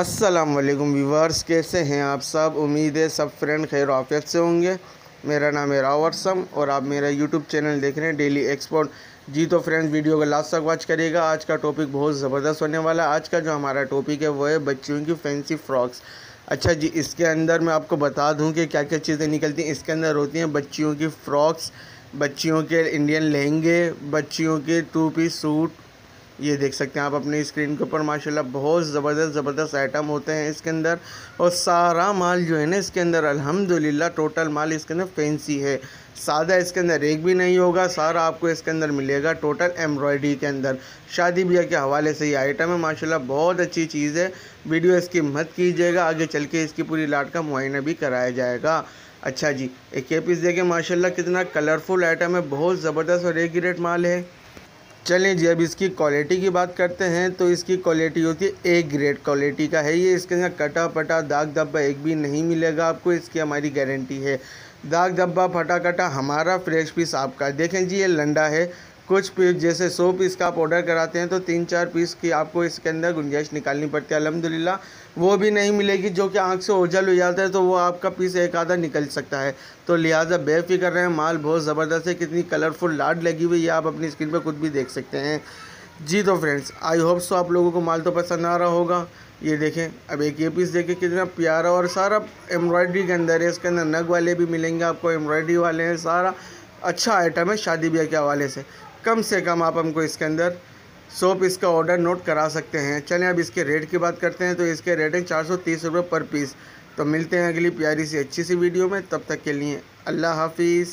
अस्सलाम वालेकुम व्यूवर्स, कैसे हैं आप सब? उम्मीद है सब फ्रेंड खैर आफियत से होंगे। मेरा नाम है रावर सम और आप मेरा यूट्यूब चैनल देख रहे हैं डेली एक्सपोर्ट। जी तो फ्रेंड्स वीडियो को लास्ट तक वॉच करिएगा। आज का टॉपिक बहुत ज़बरदस्त होने वाला है। आज का जो हमारा टॉपिक है, वो है बच्चियों की फैंसी फ्रॉक्स अच्छा जी, इसके अंदर मैं आपको बता दूँ कि क्या क्या चीज़ें निकलती हैं। इसके अंदर होती हैं बच्चियों की फ़्रॉक्स बच्चियों के इंडियन लहंगे, बच्चियों के टू पीस सूट ये देख सकते हैं आप अपनी स्क्रीन के ऊपर, माशाल्लाह बहुत ज़बरदस्त ज़बरदस्त आइटम होते हैं इसके अंदर। और सारा माल जो है ना इसके अंदर, अल्हम्दुलिल्लाह टोटल माल इसके अंदर फैंसी है। सादा इसके अंदर एक भी नहीं होगा, सारा आपको इसके अंदर मिलेगा टोटल एम्ब्रॉयडरी के अंदर। शादी ब्याह के हवाले से ये आइटम है, माशाल्लाह बहुत अच्छी चीज़ है। वीडियो इसकी मत कीजिएगा, आगे चल के इसकी पूरी लाट का मुआयना भी कराया जाएगा। अच्छा जी, एक ये पीस देखें, माशाल्लाह कितना कलरफुल आइटम है, बहुत ज़बरदस्त और एक ग्रेट माल है। चलें जी, अब इसकी क्वालिटी की बात करते हैं तो इसकी क्वालिटी होती है ए ग्रेड क्वालिटी का है। ये इसके अंदर कटा पटा दाग धब्बा एक भी नहीं मिलेगा आपको, इसकी हमारी गारंटी है। दाग धब्बा फटा कटा हमारा फ्रेश पीस आपका। देखें जी, ये लंडा है। कुछ पीस जैसे सौ पीस का आप ऑर्डर कराते हैं तो तीन चार पीस की आपको इसके अंदर गुंजाइश निकालनी पड़ती है अलहमदिल्ला वो भी नहीं मिलेगी, जो कि आँख से ओझल हो जाता है तो वो आपका पीस एक आधा निकल सकता है। तो लिहाजा बेफिक्र रहे, माल बहुत ज़बरदस्त है, कितनी कलरफुल लाड लगी हुई है, आप अपनी स्क्रीन पर खुद भी देख सकते हैं। जी तो फ्रेंड्स आई होप सो आप लोगों को माल तो पसंद आ रहा होगा। ये देखें, अब एक ये पीस देखें, कितना प्यारा और सारा एम्ब्रॉयडरी के अंदर है, इसके अंदर नग वाले भी मिलेंगे आपको एम्ब्रॉयडरी वाले हैं, सारा। अच्छा आइटम है, शादी ब्याह के हवाले से। कम से कम आप हमको इसके अंदर सौ पीस का ऑर्डर नोट करा सकते हैं। चलें, अब इसके रेट की बात करते हैं तो इसके रेट हैं चार सौ तीस रुपये पर पीस तो मिलते हैं अगली प्यारी सी अच्छी सी वीडियो में, तब तक के लिए अल्लाह हाफिज़।